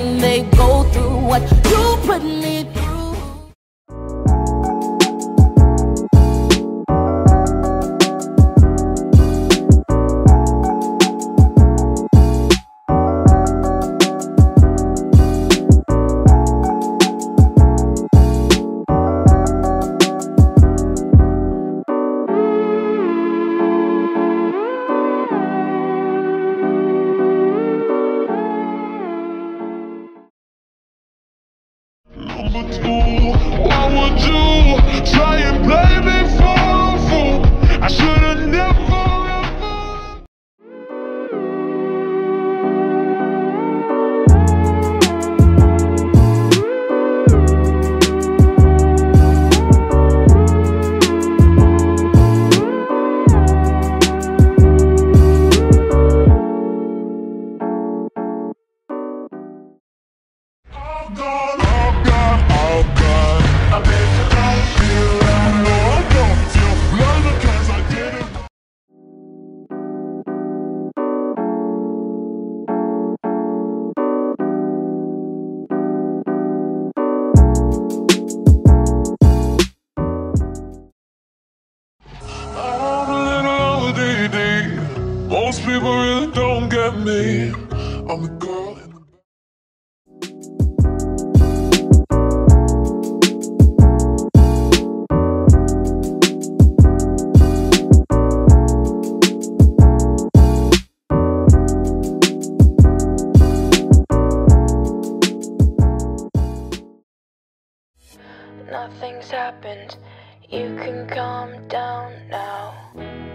when they go through what you put me through. would. Try and play me. People really don't get me. I'm the girl in Nothing's happened. You can calm down now.